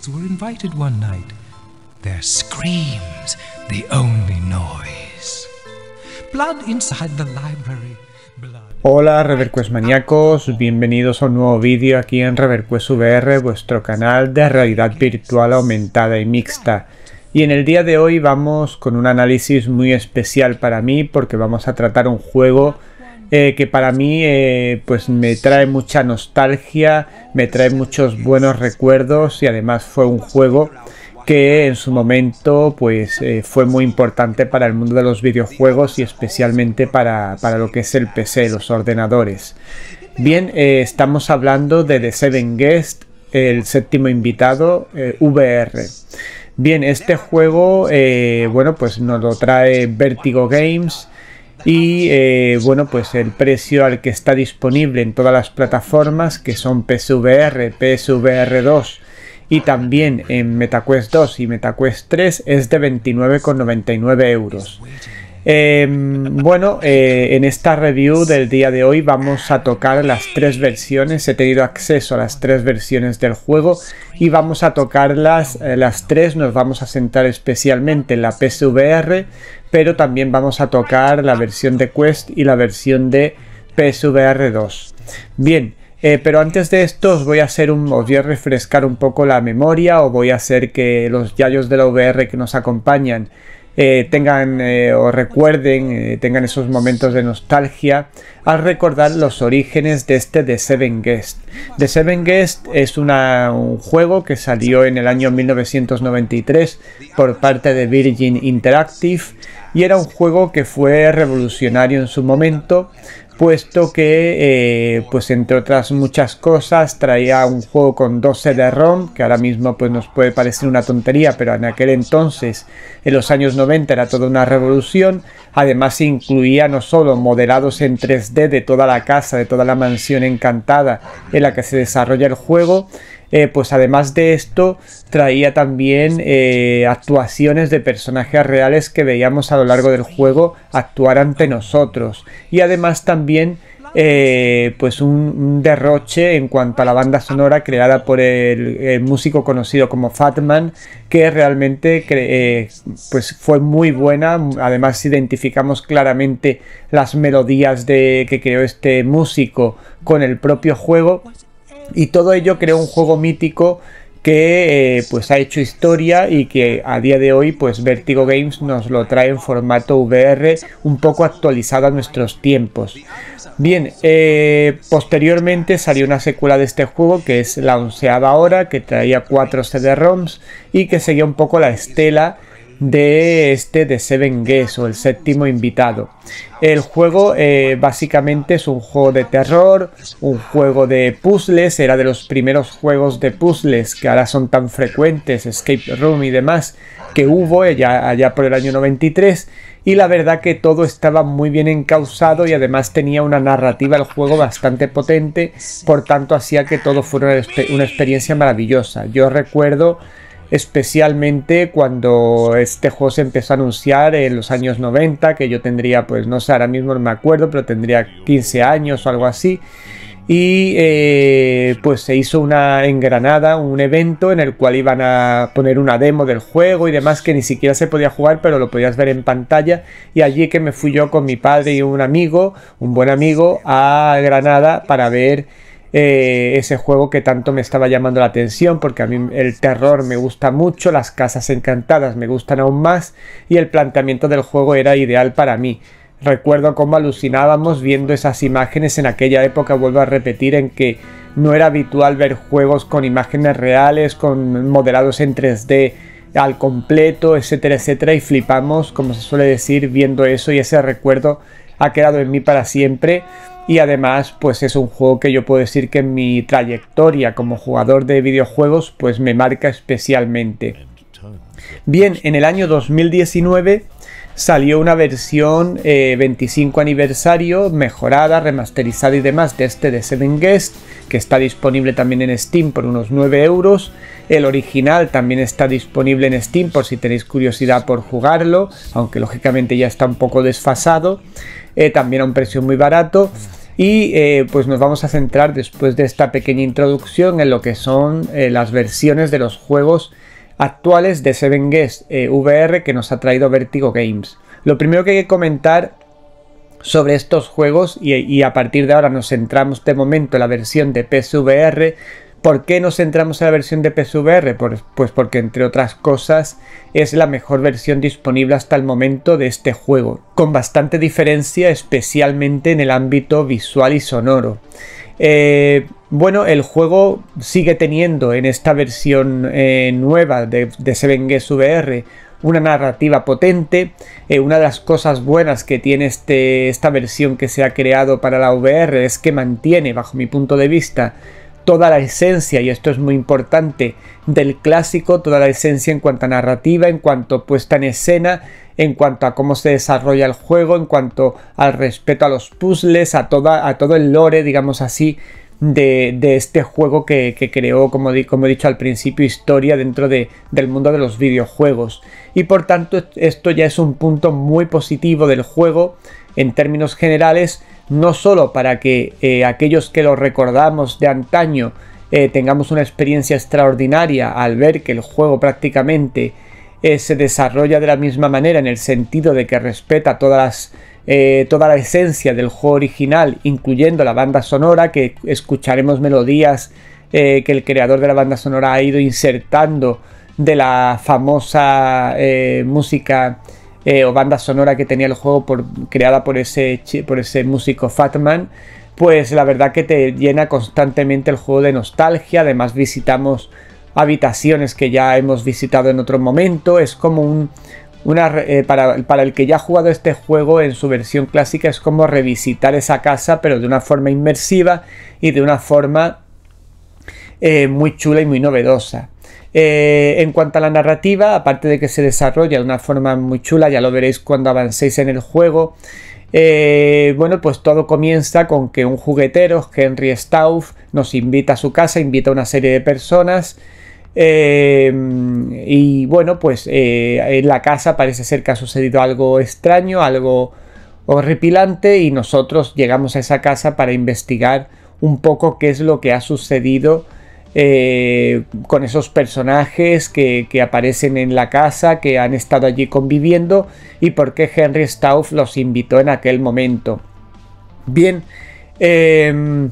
ghosts were invited one night. Their screams, the only noise. Blood inside the library. Hola Reverquest maníacos, bienvenidos a un nuevo vídeo aquí en Reverquest VR, vuestro canal de realidad virtual aumentada y mixta. Y en el día de hoy vamos con un análisis muy especial para mí porque vamos a tratar un juego eh, que para mí eh, pues me trae mucha nostalgia, me trae muchos buenos recuerdos y además fue un juego que en su momento pues eh, fue muy importante para el mundo de los videojuegos y especialmente para, para lo que es el PC, los ordenadores. Bien, estamos hablando de The Seven Guest, el séptimo invitado, VR. Bien, este juego, bueno, pues nos lo trae Vertigo Games y eh, bueno pues el precio al que está disponible en todas las plataformas que son PSVR, PSVR 2 y también en MetaQuest 2 y MetaQuest 3 es de 29,99 euros. Em, bueno, eh, en esta review del día de hoy vamos a tocar las tres versiones. He tenido acceso a las tres versiones del juego y vamos a tocarlas eh, las tres. Nos vamos a centrar especialmente en la PSVR, pero también vamos a tocar la versión de Quest y la versión de PSVR 2. Bien, eh, pero antes de esto os voy a hacer un, os voy a refrescar un poco la memoria o voy a hacer que los yayos de la VR que nos acompañan eh, tengan eh, o recuerden, eh, tengan esos momentos de nostalgia al recordar los orígenes de este The Seven Guest. The Seven Guest es un juego que salió en el año 1993 por parte de Virgin Interactive y era un juego que fue revolucionario en su momento puesto que, eh, pues entre otras muchas cosas, traía un juego con 12 de ROM, que ahora mismo pues nos puede parecer una tontería, pero en aquel entonces, en los años 90, era toda una revolución. Además incluía no solo modelados en 3D de toda la casa, de toda la mansión encantada en la que se desarrolla el juego, eh, pues además de esto traía también eh, actuaciones de personajes reales que veíamos a lo largo del juego actuar ante nosotros. Y además también eh, pues un, derroche en cuanto a la banda sonora creada por el, músico conocido como Fatman que realmente pues fue muy buena. Además identificamos claramente las melodías de, que creó este músico con el propio juego y todo ello creó un juego mítico que eh, pues ha hecho historia y que a día de hoy pues Vertigo Games nos lo trae en formato VR un poco actualizado a nuestros tiempos. Bien, eh, posteriormente salió una secuela de este juego que es la onceava hora que traía cuatro CD-ROMs y que seguía un poco la estela de este de Seven Guests o el séptimo invitado. El juego eh, básicamente es un juego de terror, un juego de puzzles, era de los primeros juegos de puzzles que ahora son tan frecuentes, Escape Room y demás, que hubo allá, allá por el año 93 y la verdad que todo estaba muy bien encausado y además tenía una narrativa el juego bastante potente, por tanto hacía que todo fuera una experiencia maravillosa. Yo recuerdo especialmente cuando este juego se empezó a anunciar en los años 90, que yo tendría, pues no sé, ahora mismo no me acuerdo, pero tendría 15 años o algo así. Y eh, pues se hizo una en Granada, un evento en el cual iban a poner una demo del juego y demás que ni siquiera se podía jugar, pero lo podías ver en pantalla. Y allí que me fui yo con mi padre y un amigo, un buen amigo, a Granada para ver eh, ese juego que tanto me estaba llamando la atención porque a mí el terror me gusta mucho, las casas encantadas me gustan aún más y el planteamiento del juego era ideal para mí. Recuerdo cómo alucinábamos viendo esas imágenes en aquella época, vuelvo a repetir, en que no era habitual ver juegos con imágenes reales, con modelados en 3D al completo, etcétera, etcétera, y flipamos, como se suele decir, viendo eso y ese recuerdo ha quedado en mí para siempre y además pues es un juego que yo puedo decir que en mi trayectoria como jugador de videojuegos pues me marca especialmente. Bien, en el año 2019 salió una versión 25 eh, aniversario mejorada, remasterizada y demás de este de Seven Guest que está disponible también en Steam por unos 9 euros. El original también está disponible en Steam por si tenéis curiosidad por jugarlo, aunque lógicamente ya está un poco desfasado. Eh, también a un precio muy barato. Y eh, pues nos vamos a centrar después de esta pequeña introducción en lo que son eh, las versiones de los juegos actuales de 7 Guest eh, VR que nos ha traído Vertigo Games. Lo primero que hay que comentar sobre estos juegos y, y a partir de ahora nos centramos de momento en la versión de PSVR ¿Por qué nos centramos en la versión de PSVR? Pues porque entre otras cosas es la mejor versión disponible hasta el momento de este juego, con bastante diferencia especialmente en el ámbito visual y sonoro. Eh, bueno, el juego sigue teniendo en esta versión eh, nueva de, de 7 VR una narrativa potente. Eh, una de las cosas buenas que tiene este, esta versión que se ha creado para la VR es que mantiene, bajo mi punto de vista, toda la esencia, y esto es muy importante, del clásico, toda la esencia en cuanto a narrativa, en cuanto a puesta en escena, en cuanto a cómo se desarrolla el juego, en cuanto al respeto a los puzzles, a, toda, a todo el lore, digamos así, de, este juego que, creó, como, como, he dicho al principio, historia dentro de, del mundo de los videojuegos. Y por tanto, esto ya es un punto muy positivo del juego en términos generales, no solo para que eh, aquellos que lo recordamos de antaño eh, tengamos una experiencia extraordinaria al ver que el juego prácticamente eh, se desarrolla de la misma manera en el sentido de que respeta toda la esencia del juego original, incluyendo la banda sonora, que escucharemos melodías que el creador de la banda sonora ha ido insertando de la famosa música eh, o banda sonora que tenía el juego por, creada por ese, por ese músico Fatman, pues la verdad que te llena constantemente el juego de nostalgia. Además visitamos habitaciones que ya hemos visitado en otro momento. Es como un... Una, eh, para, el que ya ha jugado este juego en su versión clásica es como revisitar esa casa pero de una forma inmersiva y de una forma eh, muy chula y muy novedosa. Eh, en cuanto a la narrativa, aparte de que se desarrolla de una forma muy chula, ya lo veréis cuando avancéis en el juego, eh, bueno, pues todo comienza con que un juguetero, Henry Stauff, nos invita a su casa, invita a una serie de personas. Eh, y bueno, pues en la casa parece ser que ha sucedido algo extraño, algo horripilante y nosotros llegamos a esa casa para investigar un poco qué es lo que ha sucedido eh, con esos personajes que, aparecen en la casa, que han estado allí conviviendo y por qué Henry Stauff los invitó en aquel momento. Bien, em,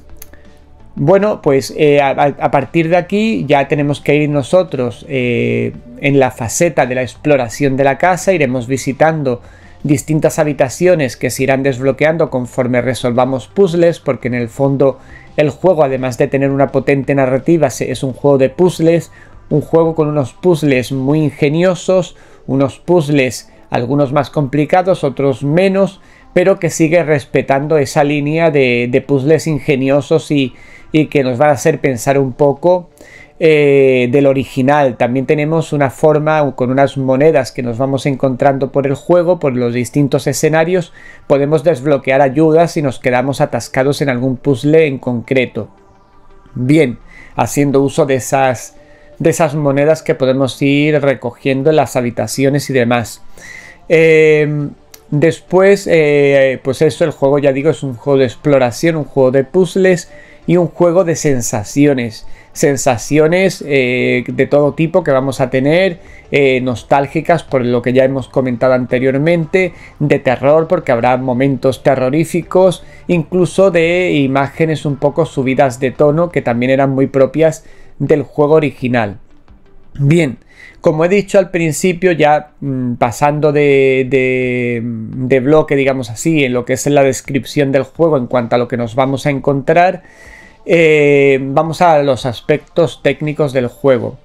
bueno, pues eh, a, partir de aquí ya tenemos que ir nosotros eh, en la faceta de la exploración de la casa, iremos visitando distintas habitaciones que se irán desbloqueando conforme resolvamos puzzles, porque en el fondo el juego, además de tener una potente narrativa, es un juego de puzzles, un juego con unos puzzles muy ingeniosos, unos puzzles algunos más complicados, otros menos, pero que sigue respetando esa línea de, puzzles ingeniosos y, y, que nos van a hacer pensar un poco eh, del original. También tenemos una forma con unas monedas que nos vamos encontrando por el juego, por los distintos escenarios. Podemos desbloquear ayudas si nos quedamos atascados en algún puzzle en concreto. Bien, haciendo uso de esas, de esas monedas que podemos ir recogiendo en las habitaciones y demás. Em, después, eh, pues eso, el juego ya digo es un juego de exploración, un juego de puzzles y un juego de sensaciones sensaciones eh, de todo tipo que vamos a tener, eh, nostálgicas por lo que ya hemos comentado anteriormente, de terror porque habrá momentos terroríficos, incluso de imágenes un poco subidas de tono que también eran muy propias del juego original. Bien, como he dicho al principio, ya mm, pasando de, de, de bloque, digamos así, en lo que es la descripción del juego en cuanto a lo que nos vamos a encontrar, eh, vamos a los aspectos técnicos del juego.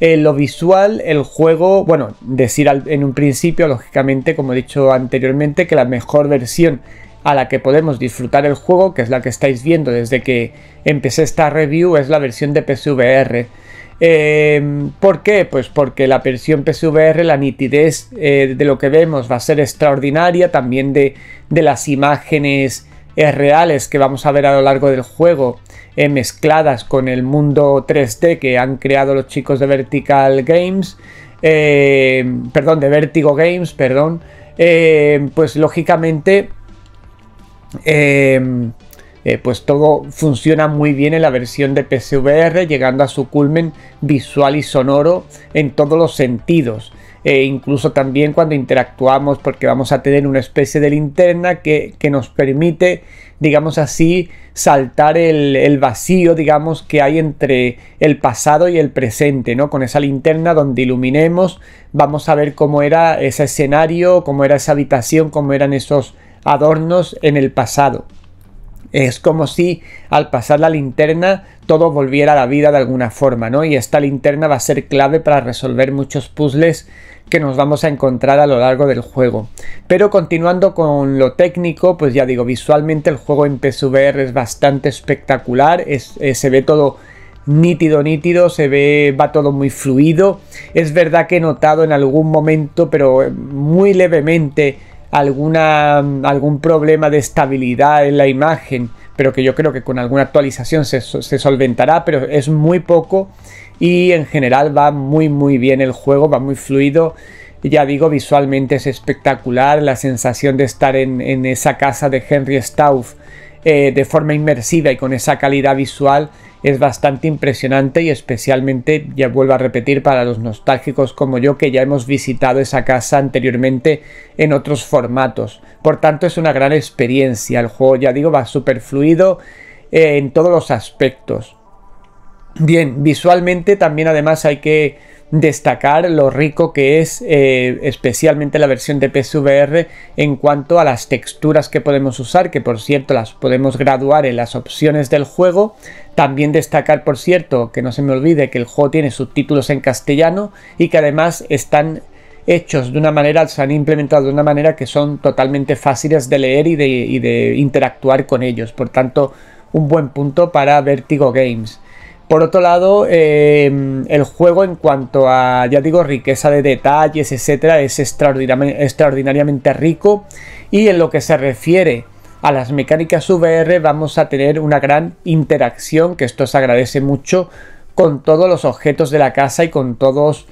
En lo visual, el juego, bueno, decir en un principio, lógicamente, como he dicho anteriormente, que la mejor versión a la que podemos disfrutar el juego, que es la que estáis viendo desde que empecé esta review, es la versión de PSVR. Eh, ¿Por qué? Pues porque la versión PSVR, la nitidez eh, de lo que vemos va a ser extraordinaria, también de las imágenes reales que vamos a ver a lo largo del juego eh, mezcladas con el mundo 3D que han creado los chicos de Vertical Games, eh, perdón, de Vertigo Games, perdón, eh, pues lógicamente pues todo funciona muy bien en la versión de PSVR, llegando a su culmen visual y sonoro en todos los sentidos. E incluso también cuando interactuamos, porque vamos a tener una especie de linterna que, nos permite, digamos así, saltar el, vacío, digamos, que hay entre el pasado y el presente, ¿no? Con esa linterna donde iluminemos, vamos a ver cómo era ese escenario, cómo era esa habitación, cómo eran esos adornos en el pasado. Es como si al pasar la linterna todo volviera a la vida de alguna forma, ¿no? Y esta linterna va a ser clave para resolver muchos puzzles que nos vamos a encontrar a lo largo del juego. Pero continuando con lo técnico, pues ya digo, visualmente el juego en PSVR es bastante espectacular, eh, se ve todo nítido, nítido, se ve, va todo muy fluido. Es verdad que he notado en algún momento, pero muy levemente, alguna, algún problema de estabilidad en la imagen, pero que yo creo que con alguna actualización se, solventará, pero es muy poco y en general va muy muy bien el juego, va muy fluido. Ya digo, visualmente es espectacular, la sensación de estar en, esa casa de Henry Stauff eh, de forma inmersiva y con esa calidad visual es bastante impresionante y especialmente, ya vuelvo a repetir, para los nostálgicos como yo que ya hemos visitado esa casa anteriormente en otros formatos. Por tanto es una gran experiencia, el juego ya digo va súper fluido eh, en todos los aspectos. Bien, visualmente también además hay que destacar lo rico que es eh, especialmente la versión de PSVR en cuanto a las texturas que podemos usar, que por cierto las podemos graduar en las opciones del juego. También destacar, por cierto, que no se me olvide que el juego tiene subtítulos en castellano y que además están hechos de una manera, se han implementado de una manera que son totalmente fáciles de leer y de, y de interactuar con ellos. Por tanto, un buen punto para Vertigo Games. Por otro lado, em, el juego en cuanto a, ya digo, riqueza de detalles, etcétera, es extraordinariamente, rico. Y en lo que se refiere a las mecánicas VR, vamos a tener una gran interacción, que esto se agradece mucho, con todos los objetos de la casa y con todos.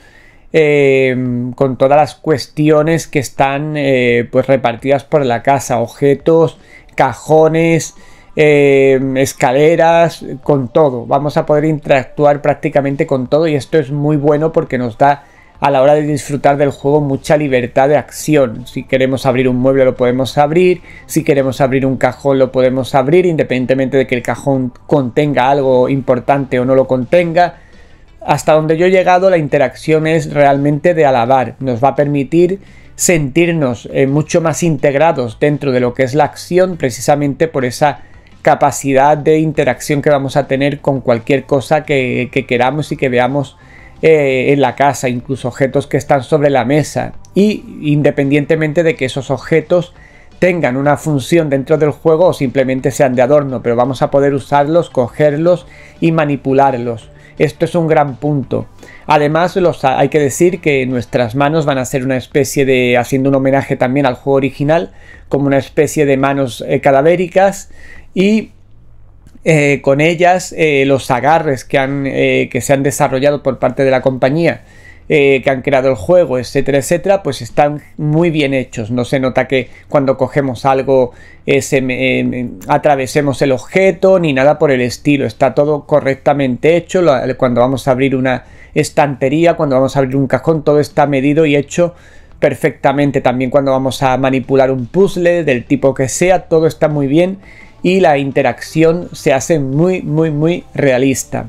Em, con todas las cuestiones que están eh, pues repartidas por la casa, objetos, cajones, Em, escaleras, con todo. Vamos a poder interactuar prácticamente con todo y esto es muy bueno porque nos da a la hora de disfrutar del juego mucha libertad de acción. Si queremos abrir un mueble lo podemos abrir, si queremos abrir un cajón lo podemos abrir independientemente de que el cajón contenga algo importante o no lo contenga. Hasta donde yo he llegado la interacción es realmente de alabar, nos va a permitir sentirnos eh, mucho más integrados dentro de lo que es la acción precisamente por esa capacidad de interacción que vamos a tener con cualquier cosa que, queramos y que veamos eh, en la casa, incluso objetos que están sobre la mesa. Y independientemente de que esos objetos tengan una función dentro del juego o simplemente sean de adorno, pero vamos a poder usarlos, cogerlos y manipularlos. Esto es un gran punto. Además, hay que decir que nuestras manos van a ser una especie de, haciendo un homenaje también al juego original, como una especie de manos eh, cadavéricas y eh, con ellas eh, los agarres que, han, eh, que se han desarrollado por parte de la compañía que han creado el juego, etcétera, etcétera, pues están muy bien hechos. No se nota que cuando cogemos algo atravesemos el objeto ni nada por el estilo. Está todo correctamente hecho. Cuando vamos a abrir una estantería, cuando vamos a abrir un cajón, todo está medido y hecho perfectamente. También cuando vamos a manipular un puzzle del tipo que sea, todo está muy bien y la interacción se hace muy, muy, muy realista.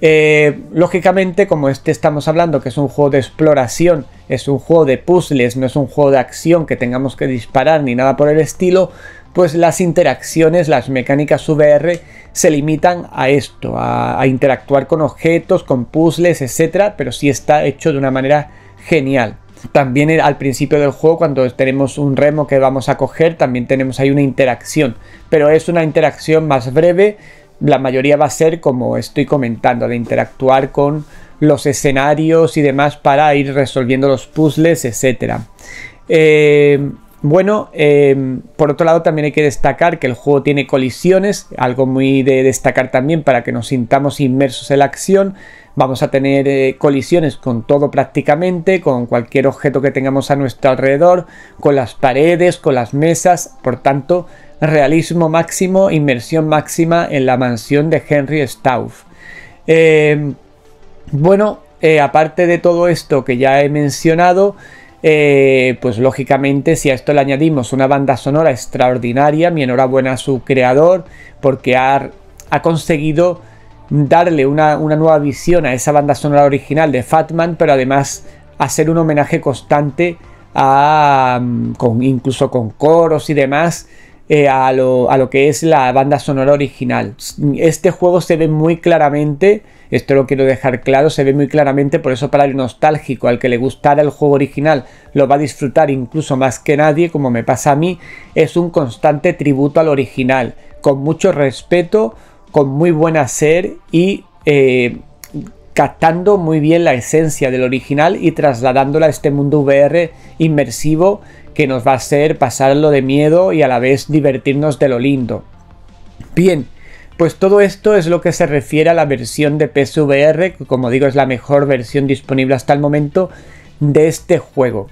Eh, lógicamente, como este estamos hablando que es un juego de exploración, es un juego de puzzles, no es un juego de acción que tengamos que disparar ni nada por el estilo, pues las interacciones, las mecánicas VR se limitan a esto, a, a interactuar con objetos, con puzzles, etc. Pero sí está hecho de una manera genial. También al principio del juego, cuando tenemos un remo que vamos a coger, también tenemos ahí una interacción. Pero es una interacción más breve. La mayoría va a ser como estoy comentando, de interactuar con los escenarios y demás para ir resolviendo los puzzles, etc. Eh, bueno, eh, por otro lado también hay que destacar que el juego tiene colisiones, algo muy de destacar también para que nos sintamos inmersos en la acción. Vamos a tener eh, colisiones con todo prácticamente, con cualquier objeto que tengamos a nuestro alrededor, con las paredes, con las mesas. Por tanto, realismo máximo, inmersión máxima en la mansión de Henry Stauff. Eh, bueno, eh, aparte de todo esto que ya he mencionado, eh, pues lógicamente si a esto le añadimos una banda sonora extraordinaria, mi enhorabuena a su creador, porque ha, conseguido darle una, nueva visión a esa banda sonora original de Fatman, pero además hacer un homenaje constante a, mm, con, incluso con coros y demás, eh, a, lo, a, lo, que es la banda sonora original. Este juego se ve muy claramente, esto lo quiero dejar claro, se ve muy claramente, por eso para el nostálgico, al que le gustara el juego original, lo va a disfrutar incluso más que nadie, como me pasa a mí, es un constante tributo al original, con mucho respeto, con muy buen hacer y... Eh, captando muy bien la esencia del original y trasladándola a este mundo VR inmersivo que nos va a hacer pasarlo de miedo y a la vez divertirnos de lo lindo. Bien, pues todo esto es lo que se refiere a la versión de PSVR, que como digo es la mejor versión disponible hasta el momento de este juego.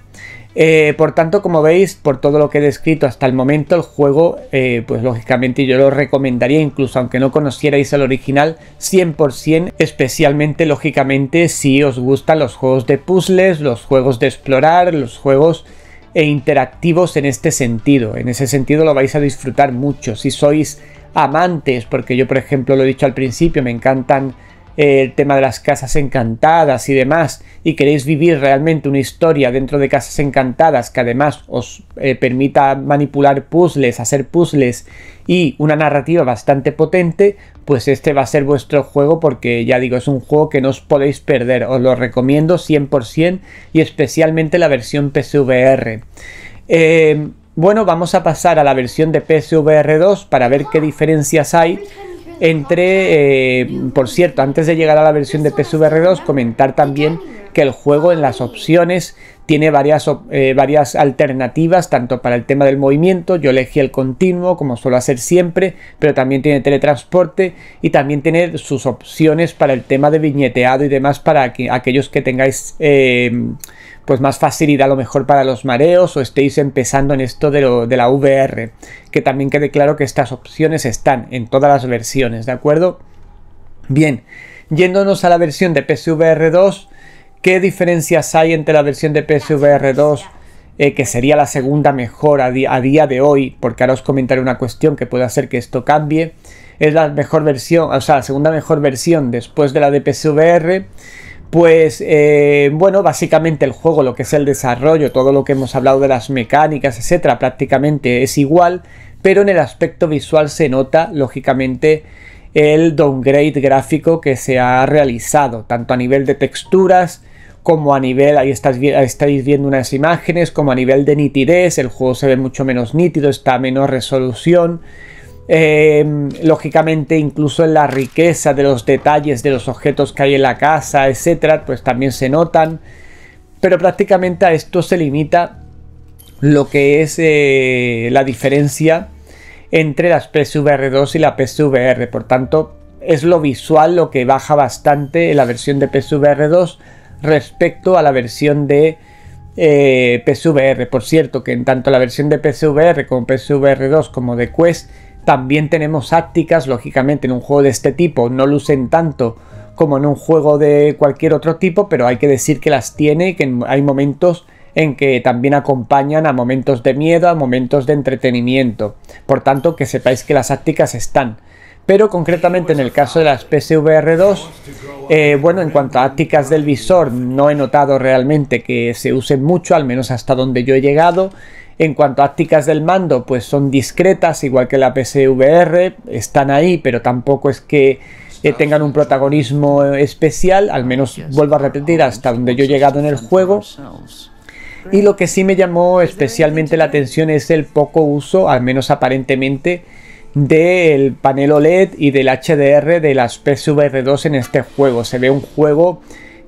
Eh, por tanto, como veis, por todo lo que he descrito hasta el momento, el juego, eh, pues lógicamente yo lo recomendaría, incluso aunque no conocierais el original, 100%, especialmente, lógicamente, si os gustan los juegos de puzzles, los juegos de explorar, los juegos e interactivos en este sentido. En ese sentido lo vais a disfrutar mucho. Si sois amantes, porque yo por ejemplo lo he dicho al principio, me encantan el tema de las casas encantadas y demás, y queréis vivir realmente una historia dentro de casas encantadas que además os eh, permita manipular puzzles, hacer puzzles y una narrativa bastante potente, pues este va a ser vuestro juego porque ya digo, es un juego que no os podéis perder, os lo recomiendo 100% y especialmente la versión PSVR. Eh, bueno, vamos a pasar a la versión de PSVR 2 para ver qué diferencias hay entre, eh, por cierto, antes de llegar a la versión de PSVR 2, comentar también que el juego en las opciones tiene varias, eh, varias alternativas, tanto para el tema del movimiento, yo elegí el continuo, como suelo hacer siempre, pero también tiene teletransporte y también tiene sus opciones para el tema de viñeteado y demás para aquellos que tengáis eh, pues más facilidad a lo mejor para los mareos o estéis empezando en esto de, la VR. Que también quede claro que estas opciones están en todas las versiones, ¿de acuerdo? Bien, yéndonos a la versión de PSVR 2, ¿qué diferencias hay entre la versión de PSVR 2? Eh, que sería la segunda mejor a, a, día de hoy, porque ahora os comentaré una cuestión que puede hacer que esto cambie. Es la mejor versión, o sea, la segunda mejor versión después de la de PSVR. Pues eh, bueno, básicamente el juego, lo que es el desarrollo, todo lo que hemos hablado de las mecánicas, etcétera, prácticamente es igual, pero en el aspecto visual se nota, lógicamente, el downgrade gráfico que se ha realizado, tanto a nivel de texturas, como a nivel, ahí estáis viendo unas imágenes, como a nivel de nitidez, el juego se ve mucho menos nítido, está a menor resolución, Em, lógicamente, incluso en la riqueza de los detalles de los objetos que hay en la casa, etcétera, pues también se notan. Pero prácticamente a esto se limita lo que es eh, la diferencia entre las PSVR 2 y la PSVR. Por tanto, es lo visual lo que baja bastante en la versión de PSVR 2 respecto a la versión de eh, PSVR. Por cierto, que en tanto la versión de PSVR como PSVR 2 como de Quest también tenemos ácticas, lógicamente en un juego de este tipo no lucen tanto como en un juego de cualquier otro tipo, pero hay que decir que las tiene y que hay momentos en que también acompañan a momentos de miedo, a momentos de entretenimiento. Por tanto, que sepáis que las ácticas están. Pero concretamente en el caso de las PSVR 2, eh, bueno, en cuanto a ácticas del visor, no he notado realmente que se usen mucho, al menos hasta donde yo he llegado. En cuanto a tácticas del mando, pues son discretas, igual que la PSVR, están ahí, pero tampoco es que eh, tengan un protagonismo especial, al menos vuelvo a repetir, hasta donde yo he llegado en el juego. Y lo que sí me llamó especialmente la atención es el poco uso, al menos aparentemente, del panel OLED y del HDR de las PSVR 2 en este juego. Se ve un juego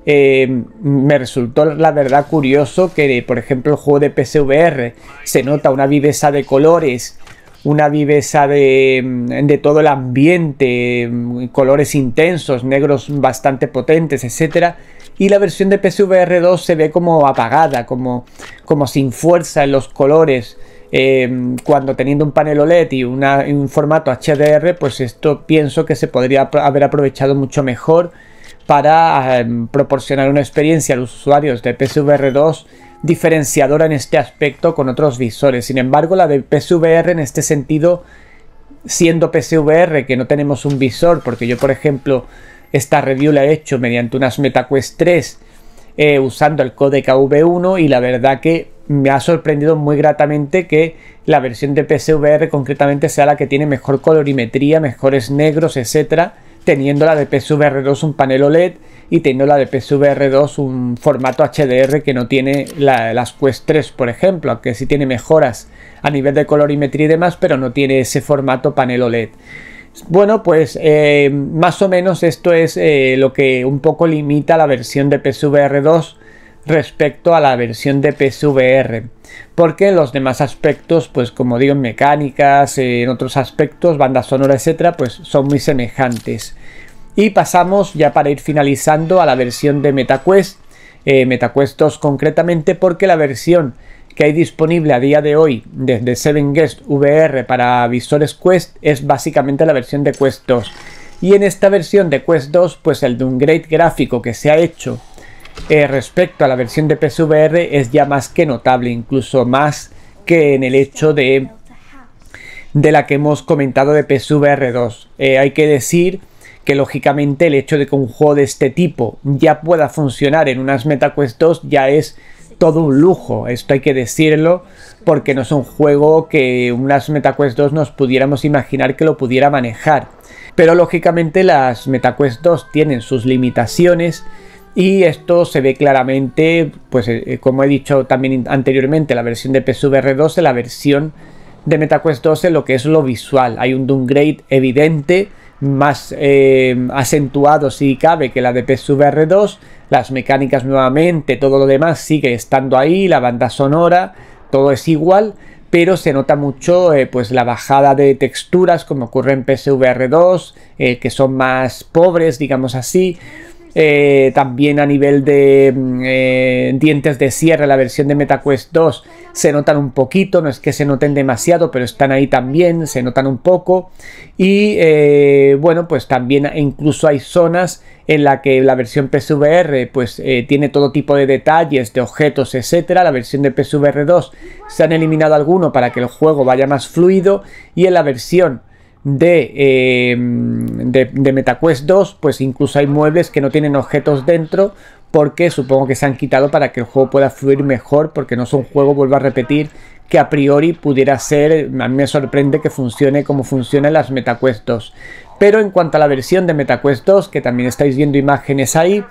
eh, me resultó la verdad curioso que, por ejemplo, el juego de PSVR se nota una viveza de colores, una viveza de, de todo el ambiente, colores intensos, negros bastante potentes, etcétera. Y la versión de PSVR 2 se ve como apagada, como, como sin fuerza en los colores. Em, cuando teniendo un panel OLED y un formato HDR, pues esto pienso que se podría haber aprovechado mucho mejor para em, proporcionar una experiencia a los usuarios de PSVR 2 diferenciadora en este aspecto con otros visores. Sin embargo, la de PSVR en este sentido, siendo PSVR que no tenemos un visor, porque yo por ejemplo esta review la he hecho mediante unas MetaQuest 3 eh, usando el códec AV1 y la verdad que me ha sorprendido muy gratamente que la versión de PSVR concretamente sea la que tiene mejor colorimetría, mejores negros, etcétera, teniendo la de PSVR 2 un panel OLED y teniendo la de PSVR 2 un formato HDR que no tiene las Quest 3, por ejemplo, aunque sí tiene mejoras a nivel de colorimetría y demás, pero no tiene ese formato panel OLED. Bueno, pues eh, más o menos esto es eh, lo que un poco limita la versión de PSVR 2 respecto a la versión de PSVR. Porque los demás aspectos, pues como digo, en mecánicas, en otros aspectos, banda sonora, etcétera, pues son muy semejantes. Y pasamos ya para ir finalizando a la versión de MetaQuest, eh, MetaQuest 2 concretamente, porque la versión que hay disponible a día de hoy desde 7Guest VR para visores Quest es básicamente la versión de Quest 2. Y en esta versión de Quest 2, pues el downgrade gráfico que se ha hecho eh, respecto a la versión de PSVR es ya más que notable, incluso más que en el hecho de, de la que hemos comentado de PSVR 2. Eh, hay que decir que lógicamente el hecho de que un juego de este tipo ya pueda funcionar en unas MetaQuest 2 ya es todo un lujo, esto hay que decirlo, porque no es un juego que unas MetaQuest 2 nos pudiéramos imaginar que lo pudiera manejar. Pero lógicamente las MetaQuest 2 tienen sus limitaciones y esto se ve claramente, pues eh, eh, como he dicho también anteriormente, la versión de PSVR 2 la versión de MetaQuest 2 en lo que es lo visual. Hay un downgrade evidente, más eh, acentuado si cabe que la de PSVR 2 las mecánicas nuevamente, todo lo demás sigue estando ahí, la banda sonora, todo es igual, pero se nota mucho pues la bajada de texturas como ocurre en PSVR 2, eh, que son más pobres, digamos así. Eh, también a nivel de mm, dientes de cierre, la versión de MetaQuest 2 se notan un poquito, no es que se noten demasiado, pero están ahí también, se notan un poco. Y bueno, pues también incluso hay zonas en la que la versión PSVR pues eh, tiene todo tipo de detalles, de objetos, etcétera. La versión de PSVR 2 se han eliminado algunos para que el juego vaya más fluido y en la versión de, eh, de, de, MetaQuest 2 pues incluso hay muebles que no tienen objetos dentro porque supongo que se han quitado para que el juego pueda fluir mejor porque no es un juego, vuelvo a repetir, que a priori pudiera ser, a mí me sorprende que funcione como funcionan las MetaQuest 2. Pero en cuanto a la versión de MetaQuest 2, que también estáis viendo imágenes ahí,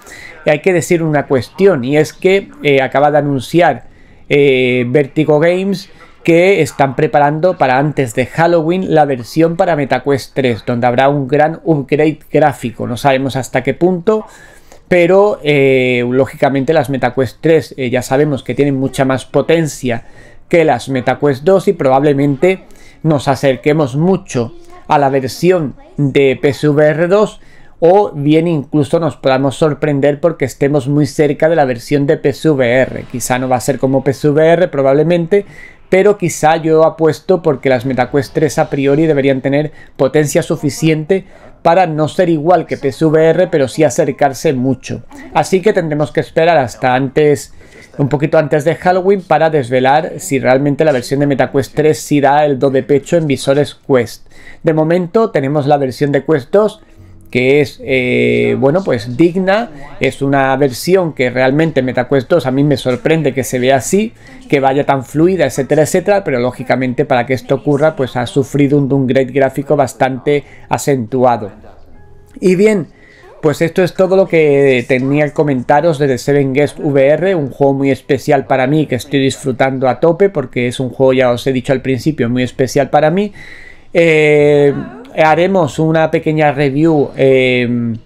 hay que decir una cuestión y es que eh, acaba de anunciar eh, Vertigo Games que están preparando para antes de Halloween la versión para MetaQuest 3, donde habrá un gran upgrade gráfico. No sabemos hasta qué punto, pero eh, lógicamente las MetaQuest 3 ya sabemos que tienen mucha más potencia que las MetaQuest 2 y probablemente nos acerquemos mucho a la versión de PSVR 2 o bien incluso nos podamos sorprender porque estemos muy cerca de la versión de PSVR. Quizá no va a ser como PSVR probablemente, pero quizá yo apuesto porque las MetaQuest 3 a priori deberían tener potencia suficiente para no ser igual que PSVR, pero sí acercarse mucho. Así que tendremos que esperar hasta antes un poquito antes de Halloween para desvelar si realmente la versión de MetaQuest 3 sí da el do de pecho en visores Quest. De momento tenemos la versión de Quest 2 que es, eh, bueno, pues digna, es una versión que realmente MetaQuest 2 a mí me sorprende que se vea así, que vaya tan fluida, etcétera, etcétera, pero lógicamente para que esto ocurra pues ha sufrido un downgrade gráfico bastante acentuado. Y bien, pues esto es todo lo que tenía que comentaros de The Seven Guest VR, un juego muy especial para mí que estoy disfrutando a tope porque es un juego, ya os he dicho al principio, muy especial para mí. Eh, haremos una pequeña review em,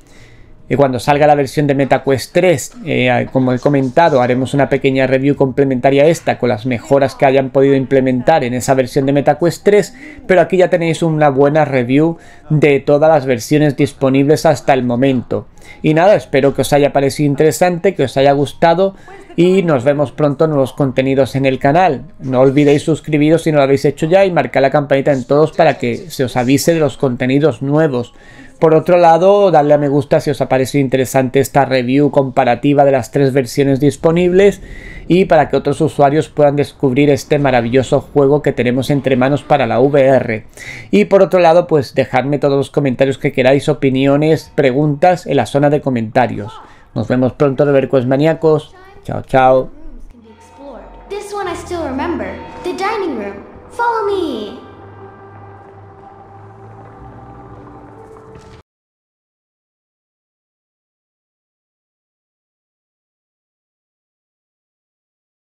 Y cuando salga la versión de MetaQuest 3, eh, como he comentado, haremos una pequeña review complementaria a esta con las mejoras que hayan podido implementar en esa versión de MetaQuest 3, pero aquí ya tenéis una buena review de todas las versiones disponibles hasta el momento. Y nada, espero que os haya parecido interesante, que os haya gustado y nos vemos pronto en nuevos contenidos en el canal. No olvidéis suscribiros si no lo habéis hecho ya y marcar la campanita en todos para que se os avise de los contenidos nuevos. Por otro lado, darle a me gusta si os ha parecido interesante esta review comparativa de las tres versiones disponibles y para que otros usuarios puedan descubrir este maravilloso juego que tenemos entre manos para la VR. Y por otro lado, pues dejadme todos los comentarios que queráis, opiniones, preguntas en la zona de comentarios. Nos vemos pronto, Revercues maníacos. Chao, chao. This one I still remember. The dining room. Follow me.